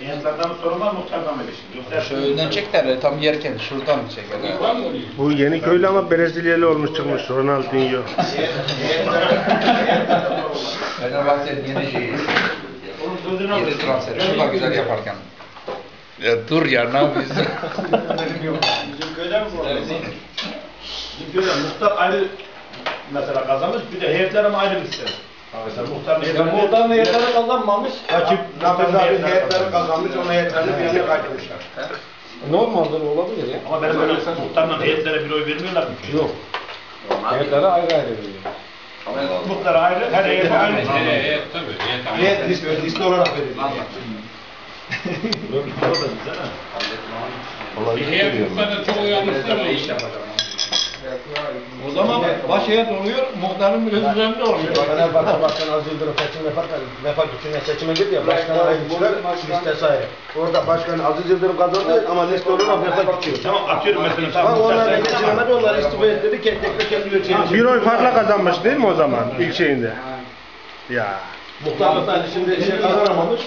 Heyetlerden sorun var muhtardan mı şimdi? Yoksa Şu önden çekler tam yerken şuradan çeker. Var mı oraya? Bu yeni köylü ama Brezilyeli olmuş çıkmış Ronaldinho. Fenerbahçe'nin yeni şeyi. Yeni transferi. Şunlar güzel yaparken. Ya dur ya ne yapıyorsun? Bizim köyde mi bu? Bizim köyde muhtar ayrı mesela kazanmış bir de heyetlerim ayrı bir ister. Mesela muhtar Ya muhtarın heyetleri kazanmamış. Açıp Nafiz abi heyetleri kazanmış, onun heyetlerini birine kaydırmışlar. Normaldir olabilir ya. ama benim öyle muhtarla heyetlere bir oy vermiyorlar mı ki? Yok. Heyetlere ayrı ayrı veriyor. Muhtar ayrı, her heyet ayrı. Evet, tabii. Heyet liste, liste olarak veriliyor. Bir heyet muhtarda çok yanlışlar olmuş. O zaman baş heyet oluyor, muhtarın bir üzerinde oluyor. Fenerbahçe Başkanı Aziz Yıldırım seçim vefat, vefat içine seçime girdi ya, başkanı ayrılmışlar, listesi ayrı. Orada başkan Aziz Yıldırım kazandı ama liste olarak vefat içiyor. Tamam atıyorum mesela Ama onlar da muhtar geçinemedi, onlar istifa ettirdi, kendi tekrar kendi ölçeğini Bir oy farkla kazanmış değil mi o zaman ilk şeyinde? Ya. Muhtarlıktan şimdi şey kazanamamış.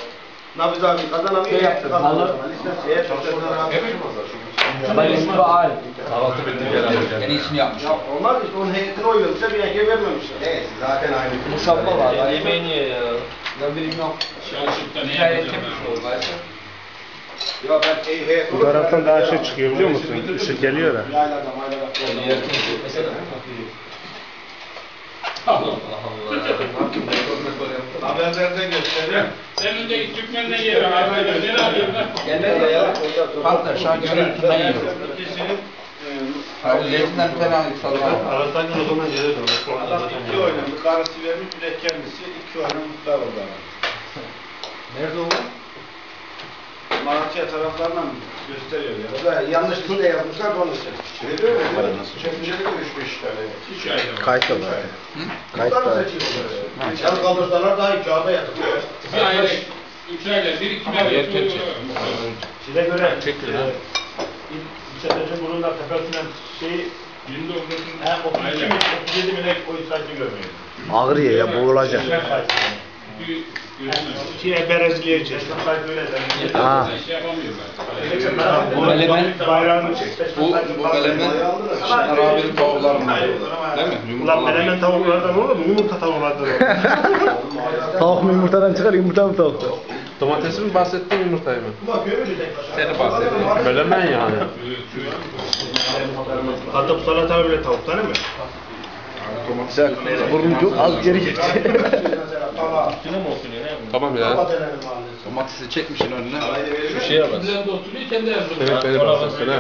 Nafiz abi kazanamıyor, yaptı. Kazandı. Listesi, heyet En iyisini yapmış. Olmaz işte onun heyetine oy vermişler, bir heyete vermemişler. Evet, zaten aynı. Muşabba var. Yemeğini ye ya. Ne bileyim yok. Şaşıp da ne oradaysa. Ya ben hey, heyet Bu taraftan daha şey çıkıyor biliyor musun? Işık geliyor ha. Yaylada, maylada. Haberlerde gösteriyor. Senin de Türkmen'le yeri var. Ne arıyorsun lan? Gelmez ya. Kalk şu an görüntünden yiyor. Abi zeytinden falan sallam. Arasından o zaman gelir Adam iki oynamış, karısı vermiş, bir de kendisi iki oynamışlar orada. Nerede o? Malatya taraflarına mı gösteriyor ya? O da yanlış liste yazmışlar da onu seçmiş. Öyle mi? Çöpücede de üç beş tane. Üç ayda var. Kayıt da var. Yan kaldırsalar daha iyi kağıda yazılıyor. Bir ayda, üç ayda bir iki tutuyor. Size göre e, İlçede Cumhur'un da tepesinden şeyi 19'un hem 32 mi 37 mi ne oy sayısı görmüyor. Ağrıyor ya boğulacak. Bir öyle de. Ha. Şey. Bu melemen, Bayrağını bu, bu Şener abinin tavuklarından. Değil mi? Ulan melemen tavuklardan olur mu? Yumurta tavuklardan olur. Tavuk mu yumurtadan çıkar yumurta mı tavuktan? Domatesi mi bahsettin yumurtayı mı? Seni bahsediyorum. Melemen yani. Hatta bu salata bile tavuktan değil mi? Güzel. Burnum çok az geri gitti. Tamam ya. Domatesi çekmişsin önüne. Şu şeye yazıyor. Evet beni bahsetsin ha.